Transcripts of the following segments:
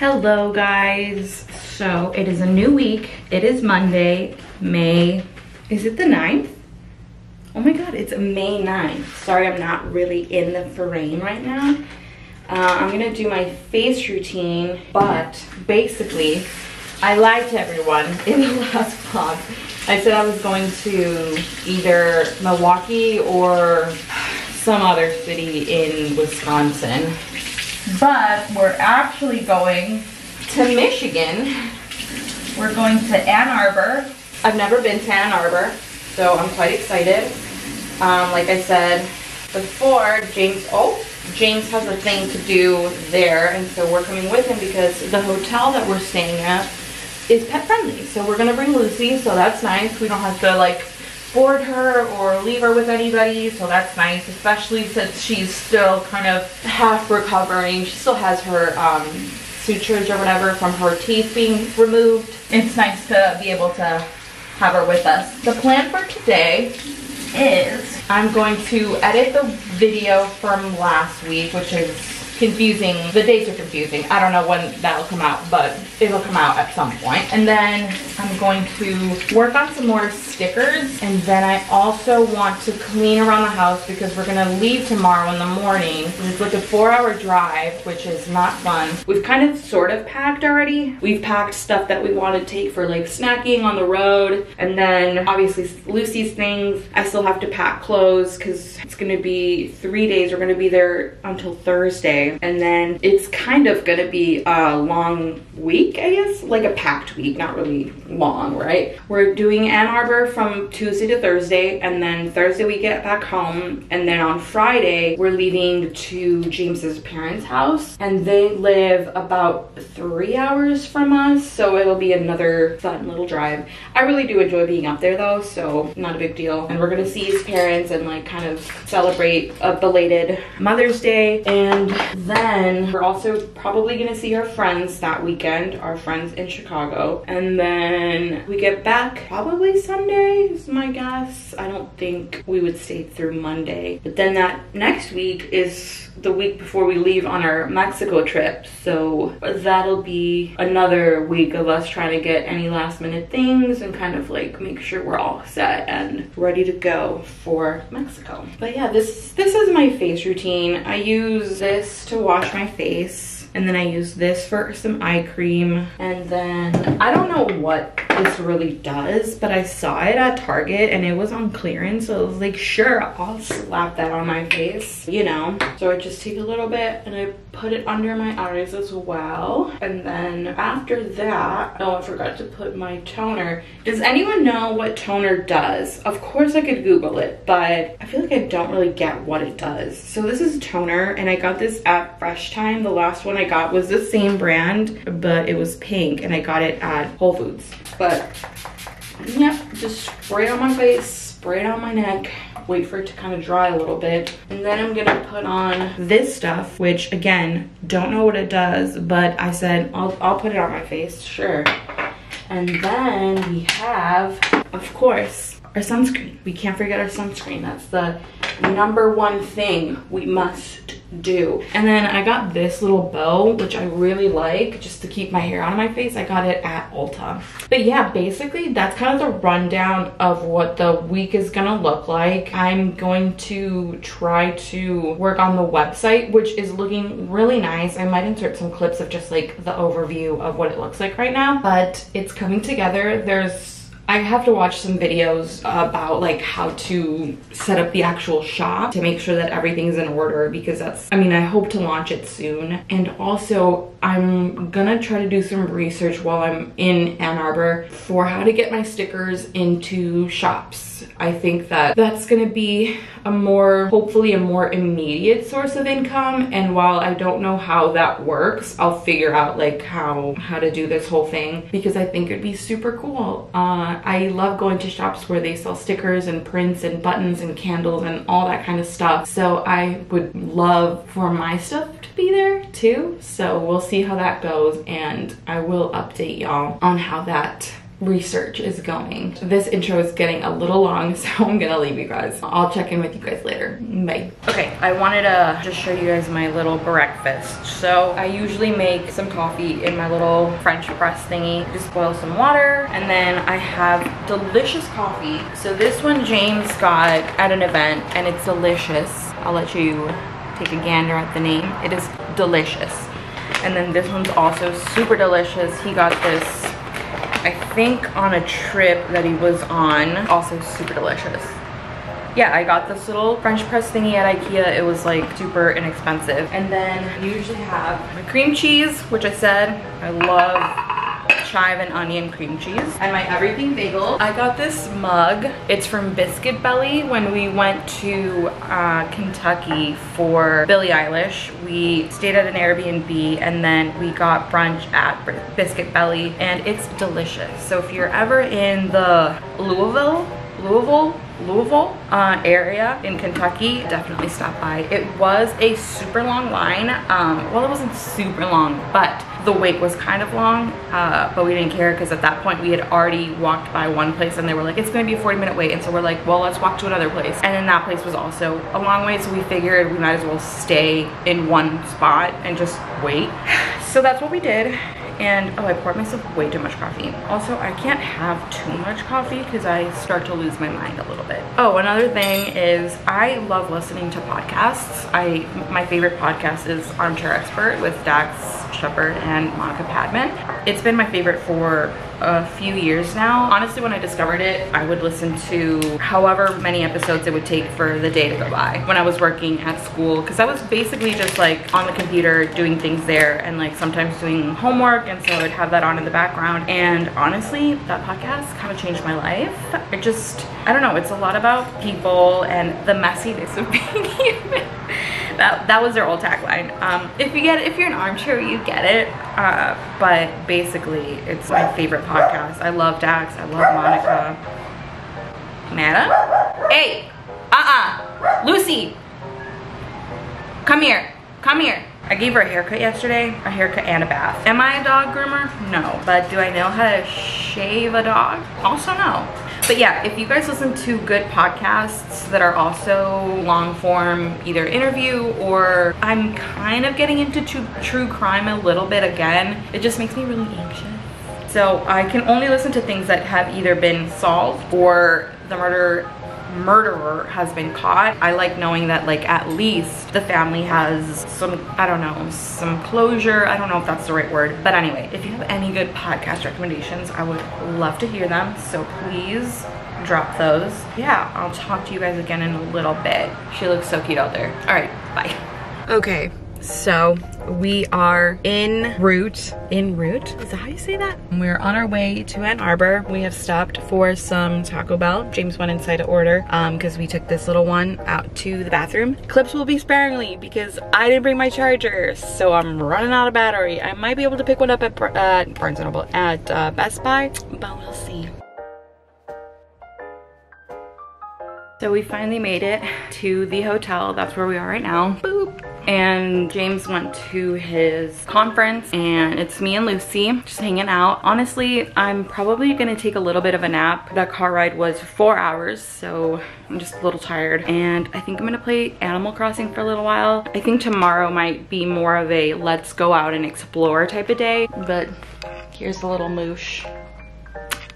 Hello guys. So it is a new week. It is Monday, May, is it the 9th? Oh my God, it's May 9th. Sorry, I'm not really in the frame right now. Uh, I'm gonna do my face routine, but basically, I lied to everyone in the last vlog. I said I was going to either Milwaukee or some other city in Wisconsin but we're actually going to Michigan. We're going to Ann Arbor. I've never been to Ann Arbor, so I'm quite excited. Um, like I said before, James, oh, James has a thing to do there, and so we're coming with him because the hotel that we're staying at is pet friendly. So we're gonna bring Lucy, so that's nice. We don't have to like board her or leave her with anybody, so that's nice, especially since she's still kind of half recovering. She still has her um, sutures or whatever from her teeth being removed. It's nice to be able to have her with us. The plan for today is I'm going to edit the video from last week, which is confusing. The dates are confusing. I don't know when that'll come out, but it'll come out at some point. And then I'm going to work on some more stickers. And then I also want to clean around the house because we're gonna leave tomorrow in the morning. It's like a four hour drive, which is not fun. We've kind of sort of packed already. We've packed stuff that we want to take for like snacking on the road. And then obviously Lucy's things. I still have to pack clothes because it's gonna be three days. We're gonna be there until Thursday and then it's kind of gonna be a long week, I guess, like a packed week, not really long, right? We're doing Ann Arbor from Tuesday to Thursday, and then Thursday we get back home, and then on Friday we're leaving to James's parents' house, and they live about three hours from us, so it'll be another fun little drive. I really do enjoy being up there though, so not a big deal. And we're gonna see his parents and like kind of celebrate a belated Mother's Day, and then we're also probably gonna see our friends that weekend, our friends in Chicago. And then we get back probably Sunday is my guess. I don't think we would stay through Monday. But then that next week is the week before we leave on our Mexico trip. So that'll be another week of us trying to get any last minute things and kind of like make sure we're all set and ready to go for Mexico. But yeah, this this is my face routine. I use this to wash my face and then I use this for some eye cream. And then I don't know what this really does, but I saw it at Target and it was on clearance. So I was like, sure, I'll slap that on my face, you know? So I just take a little bit and I put it under my eyes as well. And then after that, oh, I forgot to put my toner. Does anyone know what toner does? Of course I could Google it, but I feel like I don't really get what it does. So this is toner and I got this at Fresh Thyme. The last one I got was the same brand, but it was pink and I got it at Whole Foods. But yeah, just spray it on my face, spray it on my neck, wait for it to kind of dry a little bit. And then I'm gonna put on this stuff, which again, don't know what it does, but I said, I'll, I'll put it on my face, sure. And then we have, of course, our sunscreen. We can't forget our sunscreen. That's the number one thing we must do. And then I got this little bow, which I really like just to keep my hair out of my face. I got it at Ulta. But yeah, basically that's kind of the rundown of what the week is gonna look like. I'm going to try to work on the website, which is looking really nice. I might insert some clips of just like the overview of what it looks like right now, but it's coming together. There's I have to watch some videos about like how to set up the actual shop to make sure that everything's in order because that's, I mean, I hope to launch it soon. And also I'm gonna try to do some research while I'm in Ann Arbor for how to get my stickers into shops I think that that's gonna be a more, hopefully a more immediate source of income. And while I don't know how that works, I'll figure out like how, how to do this whole thing because I think it'd be super cool. Uh, I love going to shops where they sell stickers and prints and buttons and candles and all that kind of stuff. So I would love for my stuff to be there too. So we'll see how that goes and I will update y'all on how that research is going. This intro is getting a little long, so I'm gonna leave you guys. I'll check in with you guys later. Bye. Okay, I wanted uh, to just show you guys my little breakfast. So I usually make some coffee in my little French press thingy. Just boil some water, and then I have delicious coffee. So this one James got at an event, and it's delicious. I'll let you take a gander at the name. It is delicious. And then this one's also super delicious. He got this I think on a trip that he was on. Also super delicious. Yeah, I got this little French press thingy at Ikea. It was like super inexpensive. And then I usually have my cream cheese, which I said I love chive and onion cream cheese and my everything bagel. I got this mug. It's from Biscuit Belly. When we went to uh, Kentucky for Billie Eilish, we stayed at an Airbnb and then we got brunch at Biscuit Belly and it's delicious. So if you're ever in the Louisville, Louisville, Louisville uh, area in Kentucky, definitely stop by. It was a super long line. Um, well, it wasn't super long, but the wait was kind of long, uh, but we didn't care because at that point we had already walked by one place and they were like, it's gonna be a 40 minute wait. And so we're like, well, let's walk to another place. And then that place was also a long way. So we figured we might as well stay in one spot and just wait. So that's what we did and oh I poured myself way too much coffee. Also I can't have too much coffee because I start to lose my mind a little bit. Oh another thing is I love listening to podcasts. I my favorite podcast is Armchair Expert with Dax Shepard and Monica Padman. It's been my favorite for a few years now. Honestly, when I discovered it, I would listen to however many episodes it would take for the day to go by when I was working at school because I was basically just like on the computer doing things there and like sometimes doing homework and so I would have that on in the background and honestly, that podcast kind of changed my life. It just, I don't know, it's a lot about people and the messiness of being human that that was their old tagline. Um, if you get it, if you're an armchair, you get it. Uh, but basically, it's my favorite podcast. I love Dax. I love Monica. Nana? Hey! Uh-uh! Lucy! Come here. Come here. I gave her a haircut yesterday, a haircut and a bath. Am I a dog groomer? No. But do I know how to shave a dog? Also no. But yeah, if you guys listen to good podcasts that are also long form, either interview or I'm kind of getting into true crime a little bit again, it just makes me really anxious. So I can only listen to things that have either been solved or the murder murderer has been caught. I like knowing that like at least the family has some, I don't know, some closure. I don't know if that's the right word. But anyway, if you have any good podcast recommendations, I would love to hear them. So please drop those. Yeah, I'll talk to you guys again in a little bit. She looks so cute out there. All right, bye. Okay, so we are in route, In route? Is that how you say that? We're on our way to Ann Arbor. We have stopped for some Taco Bell. James went inside to order because um, we took this little one out to the bathroom. Clips will be sparingly because I didn't bring my charger. So I'm running out of battery. I might be able to pick one up at uh, Barnes & Noble, at uh, Best Buy, but we'll see. So we finally made it to the hotel. That's where we are right now. Boop and James went to his conference and it's me and Lucy just hanging out. Honestly, I'm probably gonna take a little bit of a nap. That car ride was four hours, so I'm just a little tired. And I think I'm gonna play Animal Crossing for a little while. I think tomorrow might be more of a let's go out and explore type of day, but here's a little moosh.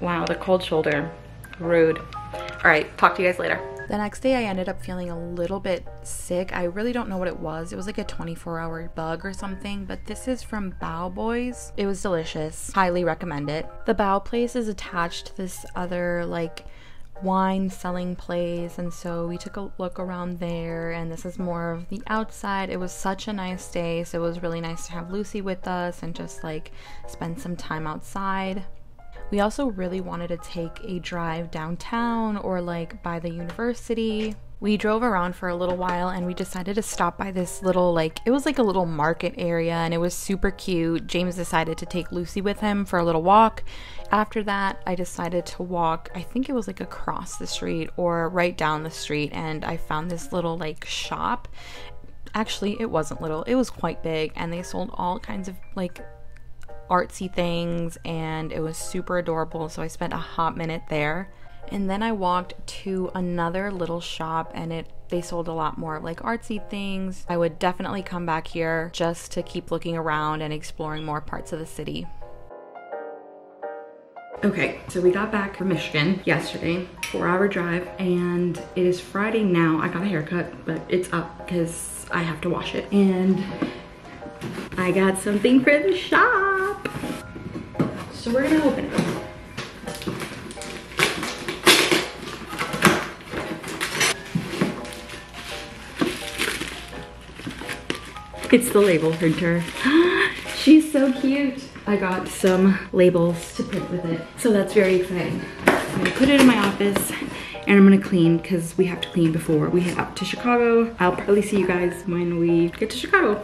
Wow, the cold shoulder, rude. All right, talk to you guys later. The next day, I ended up feeling a little bit sick. I really don't know what it was. It was like a 24 hour bug or something, but this is from Bao Boys. It was delicious. Highly recommend it. The Bao place is attached to this other, like, wine selling place and so we took a look around there and this is more of the outside it was such a nice day so it was really nice to have lucy with us and just like spend some time outside we also really wanted to take a drive downtown or like by the university. We drove around for a little while and we decided to stop by this little, like, it was like a little market area and it was super cute. James decided to take Lucy with him for a little walk. After that, I decided to walk, I think it was like across the street or right down the street, and I found this little, like, shop. Actually, it wasn't little, it was quite big, and they sold all kinds of, like, artsy things and it was super adorable. So I spent a hot minute there. And then I walked to another little shop and it they sold a lot more of like artsy things. I would definitely come back here just to keep looking around and exploring more parts of the city. Okay, so we got back from Michigan yesterday, four hour drive, and it is Friday now. I got a haircut, but it's up because I have to wash it. And I got something for the shop. So we're gonna open it. It's the label printer. She's so cute. I got some labels to print with it. So that's very exciting. I'm gonna put it in my office and I'm gonna clean because we have to clean before we head out to Chicago. I'll probably see you guys when we get to Chicago.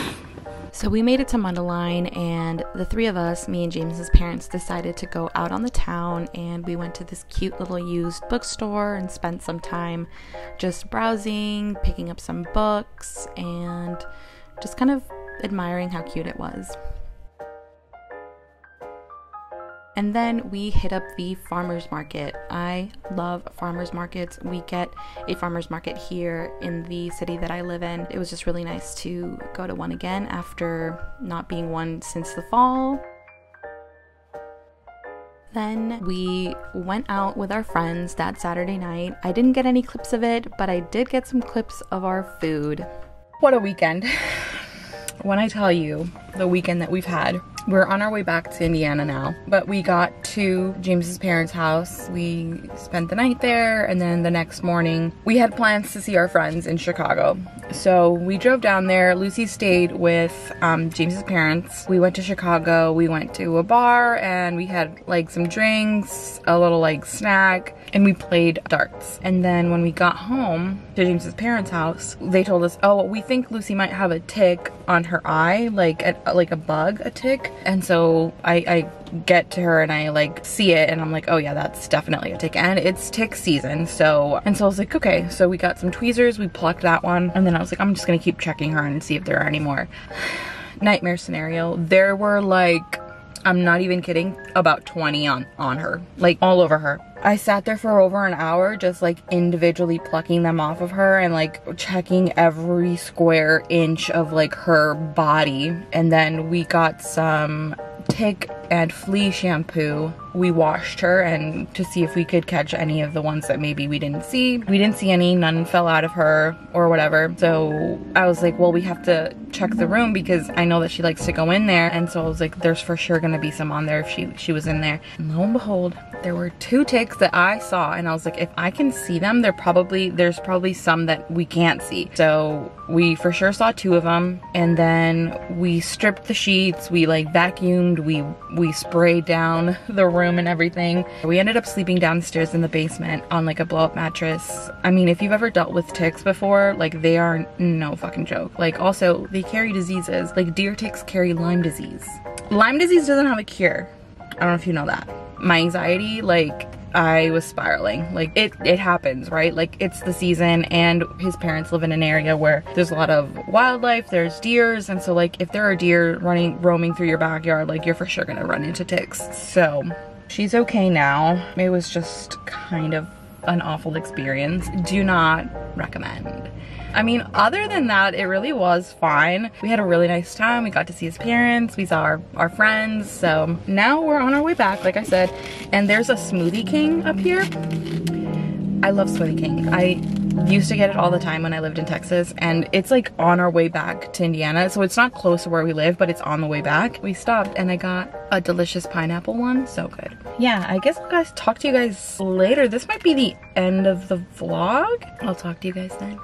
So we made it to Mundelein and the three of us, me and James's parents, decided to go out on the town and we went to this cute little used bookstore and spent some time just browsing, picking up some books and just kind of admiring how cute it was. And then we hit up the farmers market. I love farmers markets. We get a farmers market here in the city that I live in. It was just really nice to go to one again after not being one since the fall. Then we went out with our friends that Saturday night. I didn't get any clips of it, but I did get some clips of our food. What a weekend. when I tell you the weekend that we've had, we're on our way back to Indiana now, but we got to James's parents' house. We spent the night there, and then the next morning, we had plans to see our friends in Chicago. So we drove down there. Lucy stayed with um, James's parents. We went to Chicago. We went to a bar, and we had like some drinks, a little like snack, and we played darts. And then when we got home to James's parents' house, they told us, "Oh, we think Lucy might have a tick on her eye, like a, like a bug, a tick." And so I, I get to her and I like see it and I'm like, oh yeah, that's definitely a tick. And it's tick season. So, and so I was like, okay. So we got some tweezers, we plucked that one. And then I was like, I'm just gonna keep checking her and see if there are any more. Nightmare scenario. There were like, I'm not even kidding, about 20 on, on her, like all over her. I sat there for over an hour just like individually plucking them off of her and like checking every square inch of like her body. And then we got some tick and flea shampoo we washed her and to see if we could catch any of the ones that maybe we didn't see. We didn't see any, none fell out of her or whatever. So I was like, well, we have to check the room because I know that she likes to go in there. And so I was like, there's for sure gonna be some on there if she, she was in there. And lo and behold, there were two ticks that I saw and I was like, if I can see them, they're probably, there's probably some that we can't see. So we for sure saw two of them and then we stripped the sheets, we like vacuumed, we, we sprayed down the room room and everything. We ended up sleeping downstairs in the basement on like a blow up mattress. I mean, if you've ever dealt with ticks before, like they are no fucking joke. Like also, they carry diseases. Like deer ticks carry Lyme disease. Lyme disease doesn't have a cure. I don't know if you know that. My anxiety, like I was spiraling. Like it, it happens, right? Like it's the season and his parents live in an area where there's a lot of wildlife, there's deers. And so like if there are deer running, roaming through your backyard, like you're for sure gonna run into ticks. So She's okay now. It was just kind of an awful experience. Do not recommend. I mean, other than that, it really was fine. We had a really nice time. We got to see his parents. We saw our, our friends. So now we're on our way back, like I said. And there's a Smoothie King up here. I love Smoothie King. I used to get it all the time when I lived in Texas and it's like on our way back to Indiana. So it's not close to where we live, but it's on the way back. We stopped and I got a delicious pineapple one. So good. Yeah, I guess I'll guys talk to you guys later. This might be the end of the vlog. I'll talk to you guys then.